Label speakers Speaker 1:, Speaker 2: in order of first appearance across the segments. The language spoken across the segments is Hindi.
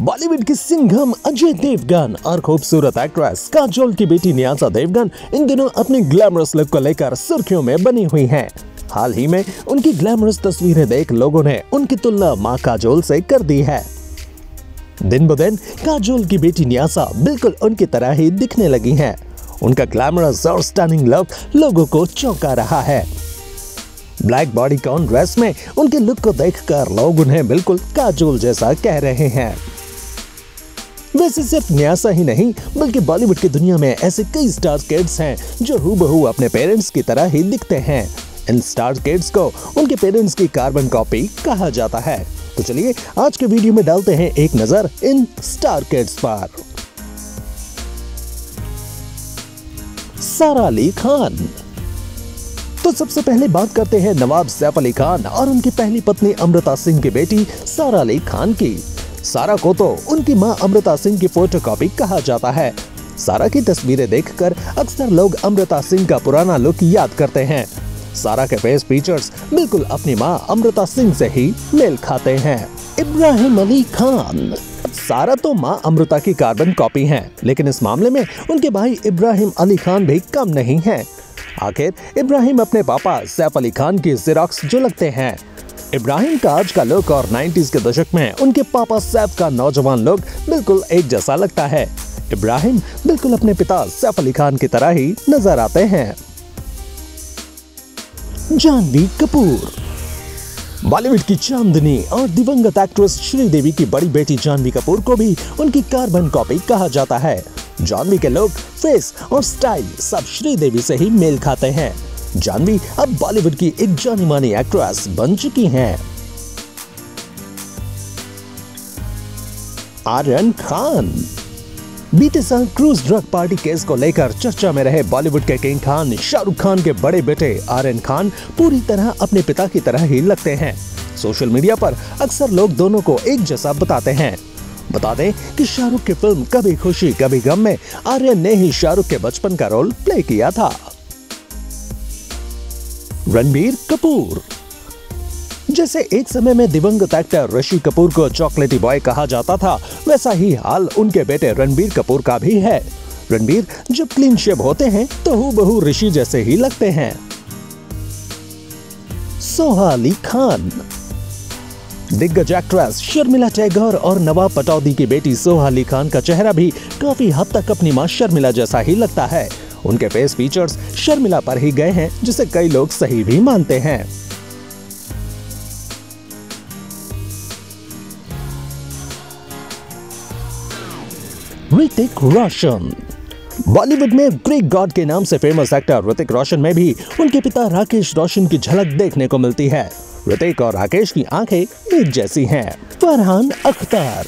Speaker 1: बॉलीवुड की सिंघम अजय देवगन और खूबसूरत एक्ट्रेस काजोल की बेटी न्यासा देवगन इन दिनों अपनी ग्लैमरस लुक को लेकर सुर्खियों में बनी हुई हैं। हाल ही में उनकी ग्लैमरस तस्वीरें देख लोगों ने उनकी तुलना माँ काजोल से कर दी है। दिन ब दिन काजोल की बेटी न्यासा बिल्कुल उनकी तरह ही दिखने लगी है। उनका ग्लैमरस और स्टनिंग लुक लोगों को चौंका रहा है। ब्लैक बॉडी कॉन ड्रेस में उनके लुक को देखकर लोग उन्हें बिल्कुल काजोल जैसा कह रहे हैं। वैसे सिर्फ़ न्यासा ही नहीं, बल्कि बॉलीवुड की दुनिया में ऐसे कई स्टार किड्स हैं, जो हूबहू अपने पेरेंट्स की तरह ही दिखते हैं। इन स्टार किड्स को उनके पेरेंट्स की कार्बन कॉपी कहा जाता है। तो चलिए, आज के वीडियो में डालते हैं एक नज़र इन स्टार किड्स पर। सारा अली खान। तो सबसे पहले बात करते हैं नवाब सैफ अली खान और उनकी पहली पत्नी अमृता सिंह की बेटी सारा अली खान की। सारा को तो उनकी माँ अमृता सिंह की फोटोकॉपी कहा जाता है। सारा की तस्वीरें देखकर अक्सर लोग अमृता सिंह का पुराना लुक याद करते हैं। सारा के फेस फीचर्स बिल्कुल अपनी माँ अमृता सिंह से ही मेल खाते हैं। इब्राहिम अली खान। सारा तो माँ अमृता की कार्बन कॉपी हैं, लेकिन इस मामले में उनके भाई इब्राहिम अली खान भी कम नहीं हैं। आखिर इब्राहिम अपने पापा सैफ अली खान की जिराक्स जो लगते हैं। इब्राहिम का आज का लुक और 90s के दशक में उनके पापा सैफ का नौजवान लुक बिल्कुल एक जैसा लगता है। इब्राहिम बिल्कुल अपने पिता सैफ अली खान की तरह ही नज़र आते हैं। जानवी कपूर। बॉलीवुड की चांदनी और दिवंगत एक्ट्रेस श्रीदेवी की बड़ी बेटी जानवी कपूर को भी उनकी कार्बन कॉपी कहा जाता है। जानवी के लुक फेस और स्टाइल सब श्रीदेवी से ही मेल खाते हैं। जानवी अब बॉलीवुड की एक जानी मानी एक्ट्रेस बन चुकी हैं। आर्यन खान। बीते साल क्रूज ड्रग पार्टी केस को लेकर चर्चा में रहे बॉलीवुड के किंग खान, शाहरुख खान के बड़े बेटे आर्यन खान पूरी तरह अपने पिता की तरह ही लगते हैं। सोशल मीडिया पर अक्सर लोग दोनों को एक जैसा बताते हैं। बता दें कि शाहरुख की फ़िल्म कभी खुशी, कभी गम में आर्यन ने ही शाहरुख के बचपन का रोल प्ले किया था। रणबीर कपूर। जैसे एक समय में दिवंगत एक्टर ऋषि कपूर को चॉकलेटी बॉय कहा जाता था, वैसा ही हाल उनके बेटे रणबीर कपूर का भी है। रणबीर जब क्लीन शेव होते हैं तो हूबहू ऋषि जैसे ही लगते हैं। सोहा अली खान। दिग्गज एक्ट्रेस शर्मिला टैगोर और नवाब पटौदी की बेटी सोहा अली खान का चेहरा भी काफ़ी हद तक अपनी माँ शर्मिला जैसा ही लगता है। उनके फेस फीचर्स शर्मिला पर ही गए हैं, जिसे कई लोग सही भी मानते हैं। ऋतिक रोशन। बॉलीवुड में ग्रीक गॉड के नाम से फ़ेमस एक्टर ऋतिक रोशन में भी उनके पिता राकेश रोशन की झलक देखने को मिलती है। ऋतिक और राकेश की आँखें एक जैसी हैं। फरहान अख्तर।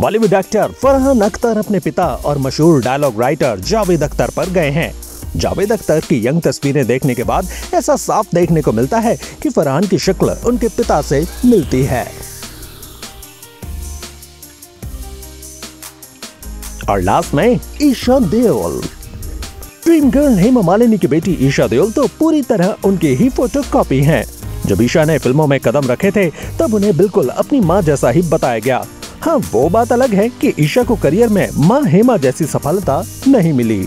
Speaker 1: बॉलीवुड एक्टर फरहान अख्तर अपने पिता और मशहूर डायलॉग राइटर जावेद अख्तर पर गए हैं। जावेद अख्तर की यंग तस्वीरें देखने के बाद ऐसा साफ़ देखने को मिलता है कि फरहान की शक्ल उनके पिता से मिलती है। और लास्ट में ईशा देओल। ड्रीम गर्ल हेमा मालिनी की बेटी ईशा देओल तो पूरी तरह उनकी ही फ़ोटो कॉपी है। जब ईशा ने फ़िल्मों में कदम रखे थे, तब उन्हें बिल्कुल अपनी माँ जैसा ही बताया गया। हाँ वो बात अलग है कि ईशा को करियर में माँ हेमा जैसी सफलता नहीं मिली।